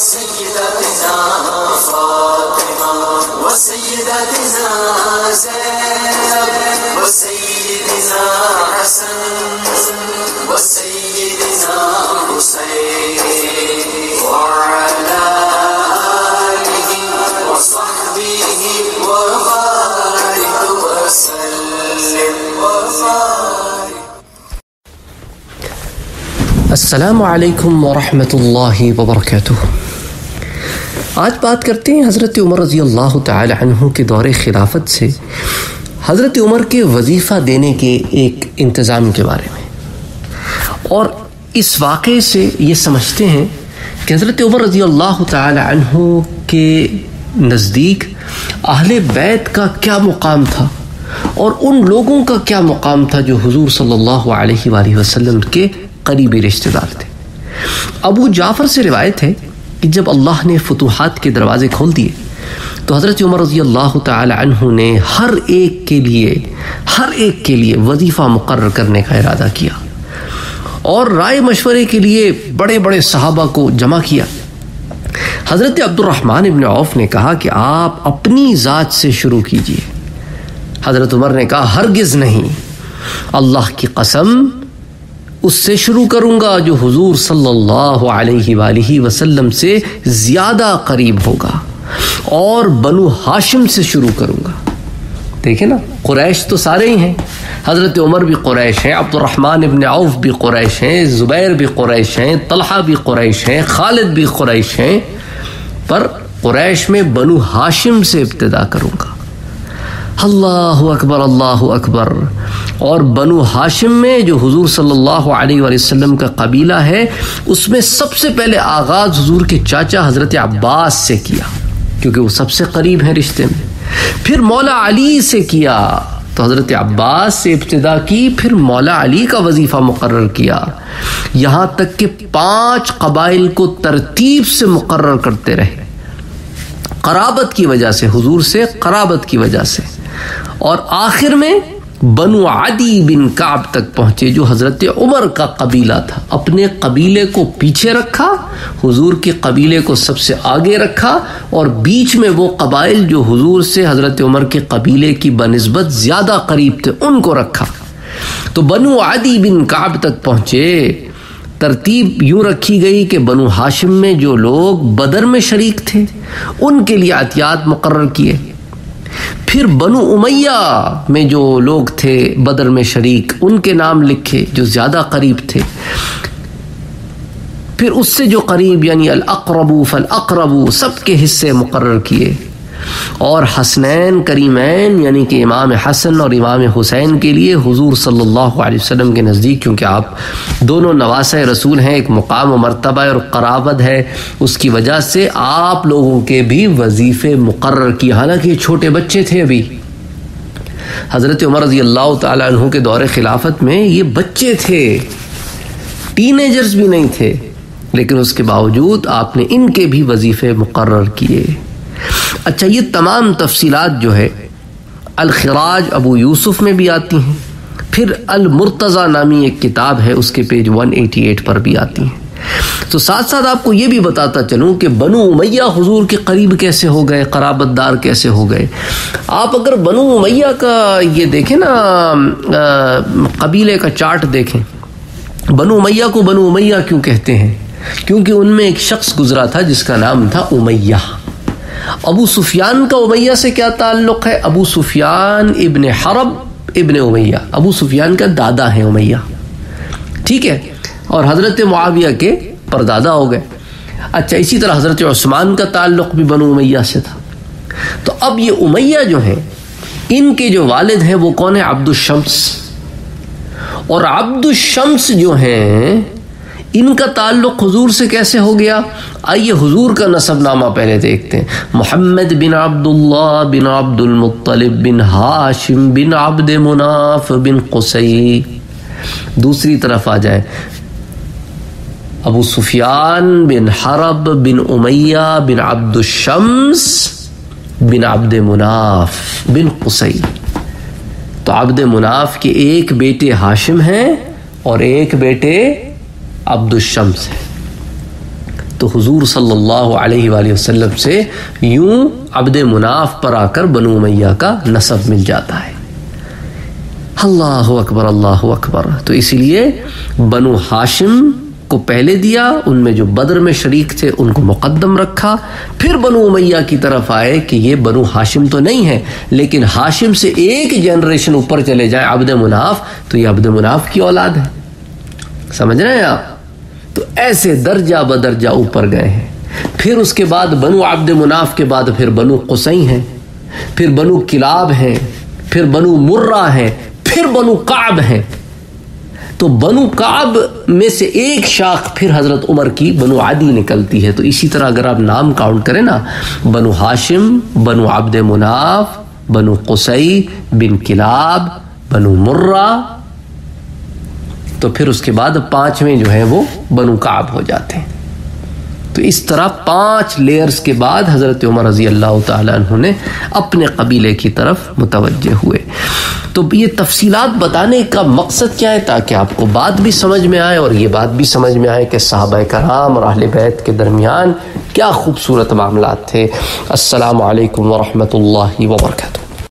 وسيداتنا فاطمة وسيداتنا زينب وسيدنا حسن وسيدنا حسين وعلى آله وصحبه وبارك وسلم. وبارك السلام علیکم ورحمۃ اللہ وبرکاتہ آج بات کرتے ہیں حضرت عمر رضی اللہ تعالی عنہ کے دور خلافت سے۔ حضرت عمر کے وظیفہ دینے کے ایک انتظام کے بارے میں۔ اور اس واقعے سے یہ سمجھتے ہیں کہ حضرت عمر رضی اللہ تعالی عنہ کے نزدیک اہل بیت کا کیا مقام تھا اور ان لوگوں کا کیا مقام تھا جو حضور صلی اللہ علیہ وآلہ وسلم کے قریبی رشتہ دار تھے۔ ابو جعفر سے روایت ہے کہ جب اللہ نے فتوحات کے دروازے کھول دیے، تو حضرت عمر رضی اللہ تعالی عنہ نے ہر ایک کے لیے، ہر ایک کے لیے وظیفہ مقرر کرنے کا ارادہ کیا۔ اور رائے مشورے کے لیے بڑے بڑے صحابہ کو جمع کیا۔ حضرت عبد الرحمن ابن عوف نے کہا کہ آپ اپنی ذات سے شروع کیجیے۔ حضرت عمر نے کہا، ہرگز نہیں۔ اللہ کی قسم اس سے شروع کروں گا جو حضور صلی اللہ علیہ وآلہ وسلم سے زیادہ قریب ہوگا اور بنو ہاشم سے شروع کروں گا۔ دیکھیں نا، قریش تو سارے ہی ہیں۔ حضرت عمر بھی قریش ہیں عبد الرحمن ابن عوف بھی قریش ہیں، زبیر بھی قریش ہیں، طلحہ بھی قریش ہیں، خالد بھی قریش ہیں۔ پر قریش میں بنو ہاشم سے ابتدا کروں گا۔ اللہ اکبر اللہ اکبر۔ اور بنو ہاشم میں جو حضور صلی اللہ علیہ وآلہ وسلم کا قبیلہ ہے، اس میں سب سے پہلے آغاز حضور کے چاچا حضرت عباس سے کیا، کیونکہ وہ سب سے قریب ہیں رشتے میں۔ پھر مولا علی سے کیا، تو حضرت عباس سے ابتدا کی، پھر مولا علی کا وظیفہ مقرر کیا۔ یہاں تک کہ پانچ قبائل کو ترتیب سے مقرر کرتے رہے۔ قرابت کی وجہ سے، حضور سے قرابت کی وجہ سے۔ اور آخر میں بنو عدی بن کعب تک پہنچے، جو حضرت عمر کا قبیلہ تھا۔ اپنے قبیلے کو پیچھے رکھا، حضور کے قبیلے کو سب سے آگے رکھا، اور بیچ میں وہ قبائل جو حضور سے حضرت عمر کے قبیلے کی بنسبت زیادہ قریب تھے، ان کو رکھا۔ تو بنو عدی بن کعب تک پہنچے۔ ترتیب یوں رکھی گئی کہ بنو ہاشم میں جو لوگ بدر میں شریک تھے، ان کے لیے عطیات مقرر کیے۔ پھر بنو امیہ میں جو لوگ تھے بدر میں شریک، ان کے نام لکھے جو زیادہ قریب تھے۔ پھر اس سے جو قریب یعنی الاقربو، فالاقربو، سب کے حصے مقرر کیے۔ اور حسنین کریمین یعنی کہ امام حسن اور امام حسین کے لیے حضور صلی اللہ علیہ وسلم کے نزدیک، کیونکہ آپ دونوں نواس رسول ہیں، ایک مقام و مرتبہ اور قرابت ہے۔ اس کی وجہ سے آپ لوگوں کے بھی وظیفے مقرر کیے حالانکہ یہ چھوٹے بچے تھے ابھی۔ حضرت عمر رضی اللہ تعالیٰ عنہ کے دور خلافت میں یہ بچے تھے۔ ٹین ایجرز بھی نہیں تھے، لیکن اس کے باوجود آپ نے ان کے بھی وظیفے مقرر کیے۔ اچھا یہ تمام تفصیلات جو ہے، الخراج ابو یوسف میں بھی آتی ہیں، پھر المرتضی نامی ایک کتاب ہے، اس کے پیج 188 پر بھی آتی ہیں۔ تو ساتھ ساتھ آپ کو یہ بھی بتاتا چلوں کہ بنو امیہ حضور کے قریب کیسے ہو گئے قرابت دار کیسے ہو گئے۔ آپ اگر بنو امیہ کا یہ دیکھیں نا قبیلے کا چارٹ دیکھیں۔ بنو امیہ کو بنو امیہ کیوں کہتے ہیں؟ کیونکہ ان میں ایک شخص گزرا تھا جس کا نام تھا امیہ۔ ابو سفیان کا امیہ سے کیا تعلق ہے؟ ابو سفیان ابن حرب ابن امیہ۔ ابو سفیان کا دادا ہے امیہ۔ ٹھیک ہے؟ اور حضرت معاویہ کے پردادا ہو گئے۔ اچھا اسی طرح حضرت عثمان کا تعلق بھی بنو امیہ سے تھا۔ تو اب یہ امیہ جو ہیں، ان کے جو والد ہیں، وہ کون ہیں؟ عبد الشمس اور عبد الشمس جو ہیں ان کا تعلق حضور سے کیسے ہو گیا؟ آئیے حضور کا نصب نامہ پہلے دیکھتے ہیں۔ محمد بن عبداللہ بن عبد المطلب بن ہاشم بن عبد مناف بن قسی۔ دوسری طرف آ جائیں۔ ابو سفیان بن حرب بن امیہ بن عبد الشمس بن عبد مناف بن قسی۔ تو عبد مناف کے ایک بیٹے ہاشم ہیں اور ایک بیٹے عبد الشمس ہے۔ تو حضور صلی اللہ علیہ وآلہ وسلم سے یوں عبد مناف پر آ کر بنو امیہ کا نصب مل جاتا ہے۔ اللہ اکبر اللہ اکبر۔ تو اسی لیے بنو ہاشم کو پہلے دیا، ان میں جو بدر میں شریک تھے، ان کو مقدم رکھا۔ پھر بنو امیہ کی طرف آئے کہ یہ بنو ہاشم تو نہیں ہے لیکن ہاشم سے ایک جنریشن اوپر چلے جائے عبد مناف، تو یہ عبد مناف کی اولاد ہے۔ سمجھ رہے ہیں آپ؟ تو ایسے درجہ بدرجہ اوپر گئے ہیں۔ پھر اس کے بعد بنو عبد مناف کے بعد پھر بنو قسئی ہیں، پھر بنو کلاب ہیں، پھر بنو مرہ ہیں، پھر بنو کعب ہیں۔ تو بنو کعب میں سے ایک شاخ پھر حضرت عمر کی بنو عدی نکلتی ہے۔ تو اسی طرح اگر آپ نام کاؤنٹ کریں نا، بنو ہاشم، بنو عبد مناف، بنو قسئی، بن کلاب، بنو مرہ تو پھر اس کے بعد پانچویں جو ہیں وہ بنو کعب ہو جاتے ہیں۔ تو اس طرح پانچ لیئرز کے بعد حضرت عمر رضی اللہ تعالیٰ عنہ نے اپنے قبیلے کی طرف متوجہ ہوئے۔ تو یہ تفصیلات بتانے کا مقصد کیا ہے تاکہ آپ کو بات بھی سمجھ میں آئے اور یہ بات بھی سمجھ میں آئے کہ صحابہ کرام اور اہل بیت کے درمیان کیا خوبصورت معاملات تھے۔ السلام علیکم ورحمۃ اللہ وبرکاتہ۔